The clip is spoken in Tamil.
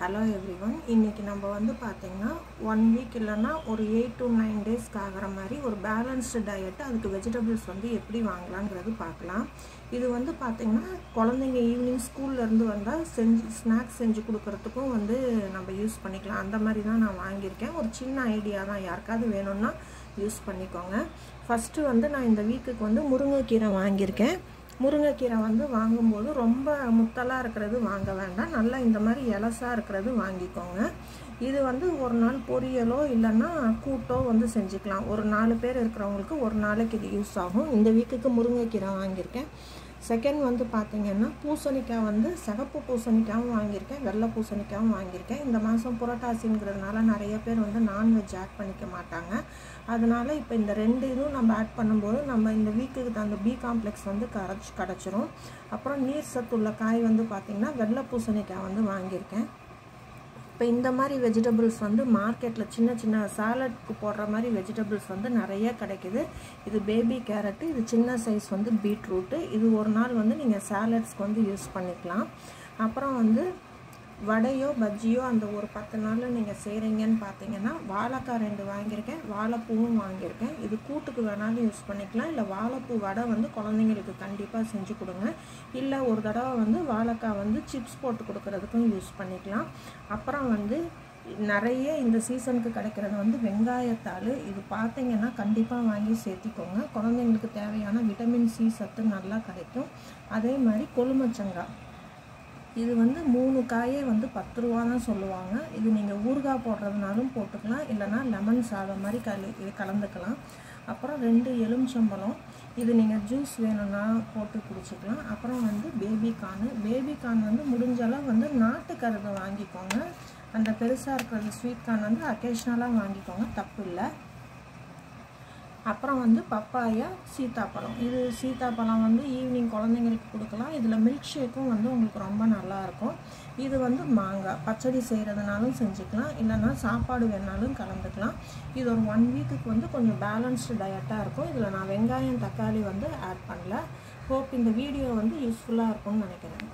ஹலோ எவ்ரிவன் இன்றைக்கி நம்ம வந்து பார்த்திங்கன்னா ஒன் வீக் இல்லைன்னா ஒரு எயிட் டு நைன் டேஸ்க்கு ஆகிற மாதிரி ஒரு பேலன்ஸ்டு டயட்டு அதுக்கு வெஜிடபிள்ஸ் வந்து எப்படி வாங்கலாங்கிறது பார்க்கலாம். இது வந்து பார்த்திங்கன்னா குழந்தைங்க ஈவினிங் ஸ்கூல்லேருந்து வந்தால் செஞ்சு ஸ்நாக்ஸ் செஞ்சு கொடுக்குறதுக்கும் வந்து நம்ம யூஸ் பண்ணிக்கலாம். அந்த மாதிரி தான் நான் வாங்கியிருக்கேன். ஒரு சின்ன ஐடியா தான். யாருக்காவது வேணும்னா யூஸ் பண்ணிக்கோங்க. ஃபஸ்ட்டு வந்து நான் இந்த வீக்குக்கு வந்து முருங்கைக்கீரை வாங்கியிருக்கேன். முருங்கைக்கீரை வந்து வாங்கும்போது ரொம்ப முத்தலாக இருக்கிறது வாங்க வேண்டாம். நல்லா இந்த மாதிரி இலசாக இருக்கிறது வாங்கிக்கோங்க. இது வந்து ஒரு நாள் பொரியலோ இல்லைன்னா கூட்டோ வந்து செஞ்சுக்கலாம். ஒரு நாலு பேர் இருக்கிறவங்களுக்கு ஒரு நாளைக்கு இது யூஸ் ஆகும். இந்த வீக்குக்கு முருங்கைக்கீரை வாங்கியிருக்கேன். செகண்ட் வந்து பார்த்திங்கன்னா பூசணிக்காய் வந்து சிகப்பு பூசணிக்காயும் வாங்கியிருக்கேன் வெள்ளை பூசணிக்காயும் வாங்கியிருக்கேன். இந்த மாதம் புரட்டாசிங்கிறதுனால நிறைய பேர் வந்து நான்வெஜ் ஆட் பண்ணிக்க மாட்டாங்க. அதனால் இப்போ இந்த ரெண்டு இதுவும் நம்ம ஆட் பண்ணும்போது நம்ம இந்த வீக்குக்கு தகுந்த பி காம்ப்ளெக்ஸ் வந்து கரைச்சி கிடச்சிரும். அப்புறம் நீர் சத்துள்ள காய் வந்து பார்த்திங்கன்னா வெள்ளை பூசணிக்காய் வந்து வாங்கியிருக்கேன். இப்போ இந்த மாதிரி வெஜிடபிள்ஸ் வந்து மார்க்கெட்டில் சின்ன சின்ன சாலட்க்கு போடுற மாதிரி வெஜிடபிள்ஸ் வந்து நிறைய கிடைக்குது. இது பேபி கேரட்டு இது சின்ன சைஸ் வந்து பீட்ரூட்டு இது ஒரு நாள் வந்து நீங்கள் சாலட்ஸ்க்கு வந்து யூஸ் பண்ணிக்கலாம். அப்புறம் வந்து வடையோ பஜ்ஜியோ அந்த ஒரு பத்து நாளில் நீங்கள் செய்கிறீங்கன்னு பார்த்தீங்கன்னா வாழைக்காய் ரெண்டு வாங்கியிருக்கேன். வாழைப்பூவும் வாங்கியிருக்கேன். இது கூட்டுக்கு வேணாலும் யூஸ் பண்ணிக்கலாம். இல்லை வாழைப்பூ வடை வந்து குழந்தைங்களுக்கு கண்டிப்பாக செஞ்சு கொடுங்க. இல்லை ஒரு தடவை வந்து வாழைக்காய் வந்து சிப்ஸ் போட்டு கொடுக்கறதுக்கும் யூஸ் பண்ணிக்கலாம். அப்புறம் வந்து நிறைய இந்த சீசனுக்கு கிடைக்கிறது வந்து வெங்காயத்தாள். இது பார்த்தீங்கன்னா கண்டிப்பாக வாங்கி சேர்த்திக்கோங்க. குழந்தைங்களுக்கு தேவையான விட்டமின் சி சத்து நல்லா கிடைக்கும். அதே மாதிரி கொழுமச்சங்காய். இது வந்து மூணு காயே வந்து பத்து ரூபா தான் சொல்லுவாங்க. இது நீங்கள் ஊறுகாய் போடுறதுனாலும் போட்டுக்கலாம். இல்லைனா லெமன் சாதம் மாதிரி கலி இது கலந்துக்கலாம். அப்புறம் ரெண்டு எலுமிச்சம்பழம். இது நீங்கள் ஜூஸ் வேணும்னா போட்டு குடிச்சிக்கலாம். அப்புறம் வந்து பேபி கார்னு பேபி கார்ன் வந்து முடிஞ்சளவு வந்து நாட்டுக்கருதை வாங்கிக்கோங்க. அந்த பெருசாக இருக்கிற ஸ்வீட் கார்ன் வந்து அக்கேஷ்னலாக வாங்கிக்கோங்க. தப்பு இல்லை. அப்புறம் வந்து பப்பாயா சீத்தாப்பழம். இது சீத்தாப்பழம் வந்து ஈவினிங் குழந்தைங்களுக்கு கொடுக்கலாம். இதில் மில்க் ஷேக்கும் வந்து உங்களுக்கு ரொம்ப நல்லாயிருக்கும் இது வந்து மாங்காய் பச்சடி செய்கிறதுனாலும் செஞ்சுக்கலாம். இல்லைன்னா சாப்பாடு வேணாலும் கலந்துக்கலாம். இது ஒரு ஒன் வீக்குக்கு வந்து கொஞ்சம் பேலன்ஸ்டு டயட்டாக இருக்கும். இதில் நான் வெங்காயம் தக்காளி வந்து ஆட் பண்ணல. ஹோப் இந்த வீடியோ வந்து யூஸ்ஃபுல்லாக இருக்கும்னு நினைக்கிறேன்.